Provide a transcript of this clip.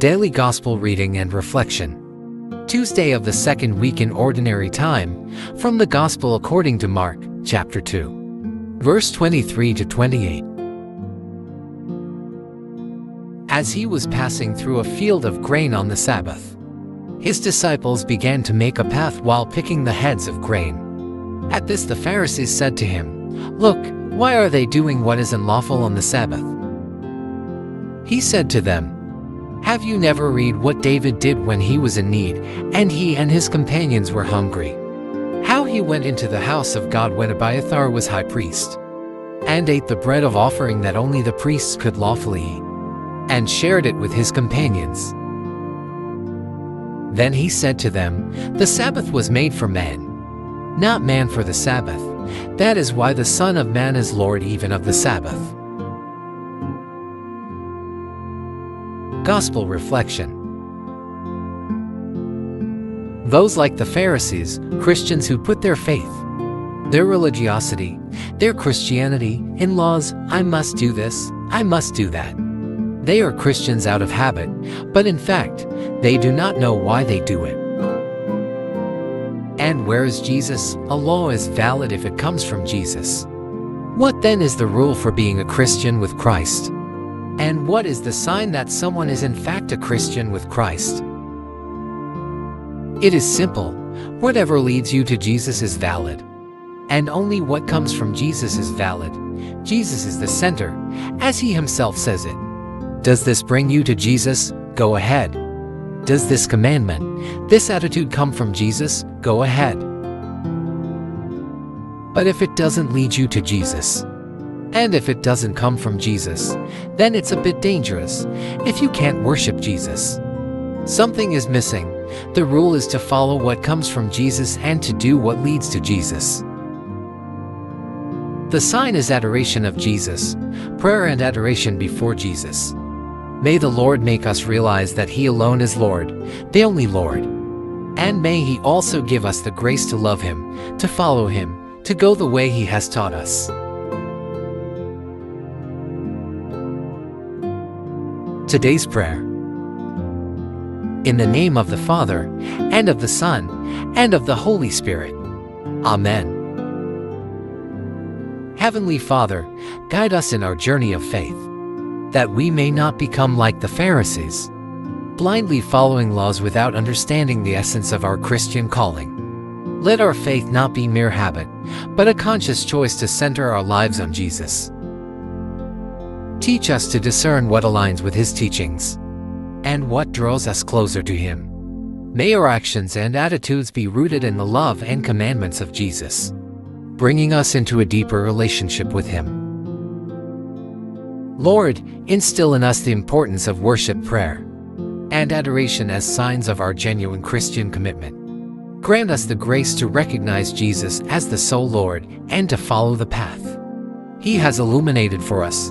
Daily Gospel Reading and Reflection. Tuesday of the second week in Ordinary Time, from the Gospel according to Mark, chapter 2. Verse 23 to 28. As he was passing through a field of grain on the Sabbath, his disciples began to make a path while picking the heads of grain. At this the Pharisees said to him, Look, why are they doing what is unlawful on the Sabbath? He said to them, have you never read what David did when he was in need, and he and his companions were hungry? How he went into the house of God when Abiathar was high priest, and ate the bread of offering that only the priests could lawfully eat, and shared it with his companions. Then he said to them, The Sabbath was made for man, not man for the Sabbath. That is why the Son of Man is Lord even of the Sabbath. Gospel Reflection Those like the Pharisees, Christians who put their faith, their religiosity, their Christianity in laws, I must do this, I must do that. They are Christians out of habit, but in fact, they do not know why they do it. And where is Jesus? A law is valid if it comes from Jesus. What then is the rule for being a Christian with Christ? And what is the sign that someone is in fact a Christian with Christ? It is simple. Whatever leads you to Jesus is valid. And only what comes from Jesus is valid. Jesus is the center, as he himself says it. Does this bring you to Jesus? Go ahead. Does this commandment, this attitude come from Jesus? Go ahead. But if it doesn't lead you to Jesus, and if it doesn't come from Jesus, then it's a bit dangerous if you can't worship Jesus. Something is missing. The rule is to follow what comes from Jesus and to do what leads to Jesus. The sign is adoration of Jesus, prayer and adoration before Jesus. May the Lord make us realize that He alone is Lord, the only Lord. And may He also give us the grace to love Him, to follow Him, to go the way He has taught us. Today's prayer. In the name of the Father, and of the Son, and of the Holy Spirit. Amen. Heavenly Father, guide us in our journey of faith, that we may not become like the Pharisees, blindly following laws without understanding the essence of our Christian calling. Let our faith not be mere habit, but a conscious choice to center our lives on Jesus. Teach us to discern what aligns with His teachings and what draws us closer to Him. May our actions and attitudes be rooted in the love and commandments of Jesus, bringing us into a deeper relationship with Him. Lord, instill in us the importance of worship prayer and adoration as signs of our genuine Christian commitment. Grant us the grace to recognize Jesus as the sole Lord and to follow the path He has illuminated for us